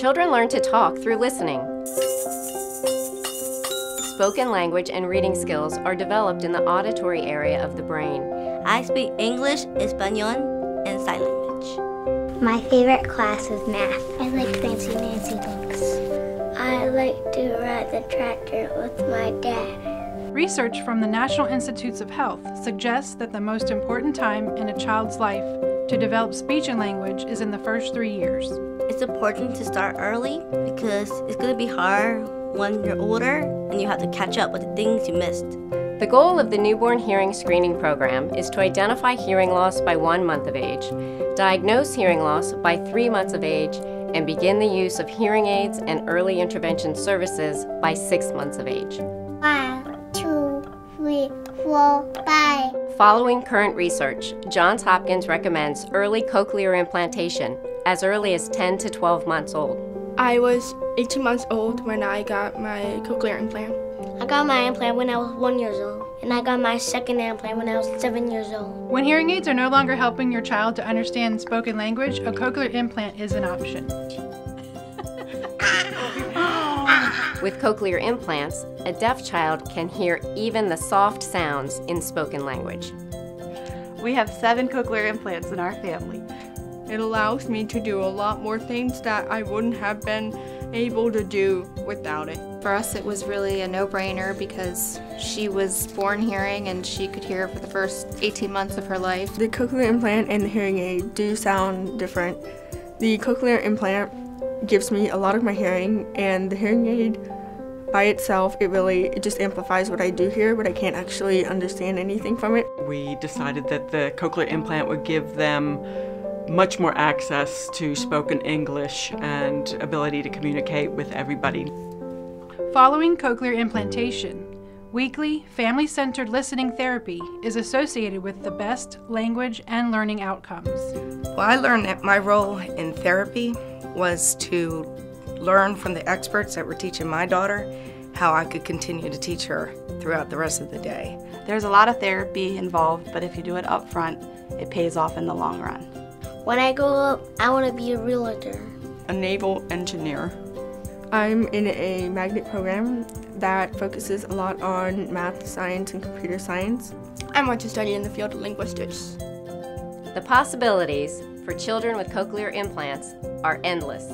Children learn to talk through listening. Spoken language and reading skills are developed in the auditory area of the brain. I speak English, Espanol, and sign language. My favorite class is math. I like Fancy Nancy books. I like to ride the tractor with my dad. Research from the National Institutes of Health suggests that the most important time in a child's life to develop speech and language is in the first three years. It's important to start early because it's going to be hard when you're older and you have to catch up with the things you missed. The goal of the newborn hearing screening program is to identify hearing loss by one month of age, diagnose hearing loss by three months of age, and begin the use of hearing aids and early intervention services by six months of age. One, two, three, four, five. Following current research, Johns Hopkins recommends early cochlear implantation as early as 10 to 12 months old. I was 18 months old when I got my cochlear implant. I got my implant when I was one years old, and I got my second implant when I was seven years old. When hearing aids are no longer helping your child to understand spoken language, a cochlear implant is an option. With cochlear implants, a deaf child can hear even the soft sounds in spoken language. We have seven cochlear implants in our family. It allows me to do a lot more things that I wouldn't have been able to do without it. For us, it was really a no-brainer because she was born hearing and she could hear for the first 18 months of her life. The cochlear implant and the hearing aid do sound different. The cochlear implant gives me a lot of my hearing and the hearing aid by itself, it really it just amplifies what I do hear, but I can't actually understand anything from it. We decided that the cochlear implant would give them much more access to spoken English and ability to communicate with everybody. Following cochlear implantation, weekly family centered listening therapy is associated with the best language and learning outcomes. Well, I learned that my role in therapy was to learn from the experts that were teaching my daughter how I could continue to teach her throughout the rest of the day. There's a lot of therapy involved, but if you do it up front, it pays off in the long run. When I grow up, I want to be a realtor. A naval engineer. I'm in a magnet program that focuses a lot on math, science, and computer science. I want to study in the field of linguistics. The possibilities for children with cochlear implants are endless.